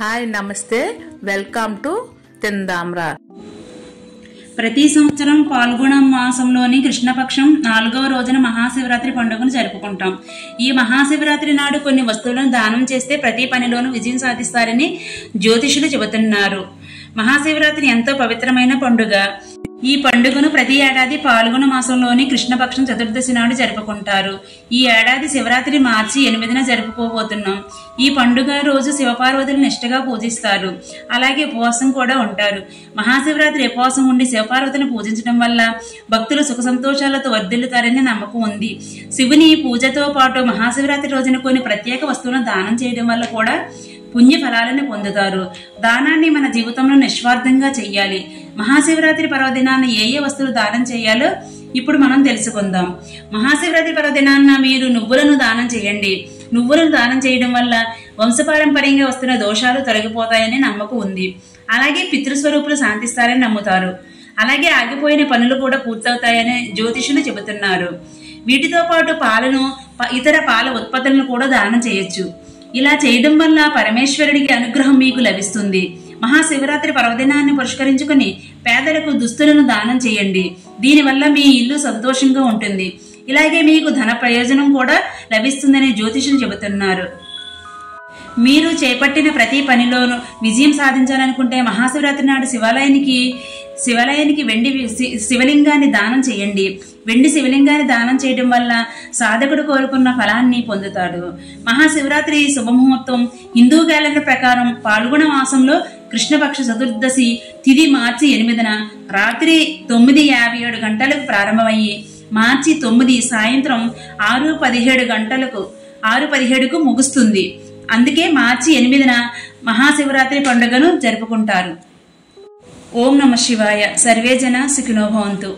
Hi నమస్తే. Welcome to తిందాంరా ప్రతి సంవత్సరం పాల్గొన మాసంలోని కృష్ణపక్షం నాలుగవ రోజున మహాశివరాత్రి పండుగను జరుపుకుంటాం. ఈ మహాశివరాత్రి నాడు కొన్ని వస్తువులను దానం చేస్తే ప్రతి పనిలోనూ విజయం సాధిస్తారని జ్యోతిషులు చెబుతున్నారు. మహాశివరాత్రి ఎంతో పవిత్రమైన పండుగ. ఈ పండుగను ప్రతి ఏడాది పాల్గొన మాసంలోని కృష్ణపక్షం చతుర్దశి నాడు జరుపుకుంటారు. ఈ ఏడాది శివరాత్రి మార్చి ఎనిమిదిన జరుపుకోబోతున్నాం. ఈ పండుగ రోజు శివపార్వతులు నిష్ఠగా పూజిస్తారు. అలాగే ఉపవాసం కూడా ఉంటారు. మహాశివరాత్రి ఉపవాసం ఉండి శివపార్వతిని పూజించడం వల్ల భక్తులు సుఖ సంతోషాలతో వర్ధిల్లుతారని నమ్మకం ఉంది. శివుని పూజతో పాటు మహాశివరాత్రి రోజున కొన్ని ప్రత్యేక వస్తువులను దానం చేయడం వల్ల కూడా పుణ్య ఫలాలను పొందుతారు. దానాన్ని మన జీవితంలో నిస్వార్థంగా చెయ్యాలి. మహాశివరాత్రి పర్వదినాన ఏ ఏ వస్తువులు దానం చేయాలో ఇప్పుడు మనం తెలుసుకుందాం. మహాశివరాత్రి పర్వదినాన్న మీరు నువ్వులను దానం చేయండి. నువ్వులను దానం చేయడం వల్ల వంశపారంపర్యంగా వస్తున్న దోషాలు తొలగిపోతాయని నమ్మకం ఉంది. అలాగే పితృస్వరూపులు శాంతిస్తారని నమ్ముతారు. అలాగే ఆగిపోయిన పనులు కూడా పూర్తవుతాయని జ్యోతిషులు చెబుతున్నారు. వీటితో పాటు పాలను ఇతర పాల ఉత్పత్తులను కూడా దానం చేయొచ్చు. ఇలా చేయడం వల్ల పరమేశ్వరుడికి అనుగ్రహం మీకు లభిస్తుంది. మహాశివరాత్రి పర్వదినాన్ని పురస్కరించుకుని పేదలకు దుస్తులను దానం చేయండి. దీనివల్ల మీ ఇల్లు సంతోషంగా ఉంటుంది. ఇలాగే మీకు ధన ప్రయోజనం కూడా లభిస్తుందని జ్యోతిషులు చెబుతున్నారు. మీరు చేపట్టిన ప్రతి పనిలోనూ విజయం సాధించాలనుకుంటే మహాశివరాత్రి నాడు శివాలయానికి శివాలయానికి వెండి శి- శివలింగాన్ని దానం చేయండి. వెండి శివలింగాన్ని దానం చేయడం వల్ల సాధకుడు కోరుకున్న ఫలాన్ని పొందుతాడు. మహాశివరాత్రి శుభముహూర్తం హిందూ క్యాలెండర్ ప్రకారం పాల్గొన మాసంలో కృష్ణపక్ష చతుర్దశి తిది మార్చి ఎనిమిదిన రాత్రి తొమ్మిది యాభై ఏడు గంటలకు ప్రారంభమయ్యి మార్చి తొమ్మిది సాయంత్రం ఆరు పదిహేడు గంటలకు ఆరు పదిహేడుకు ముగుస్తుంది. అందుకే మార్చి ఎనిమిదిన మహాశివరాత్రి పండుగను జరుపుకుంటారు. ఓం నమ శివాయ. సర్వేజన సుఖినోభవంతు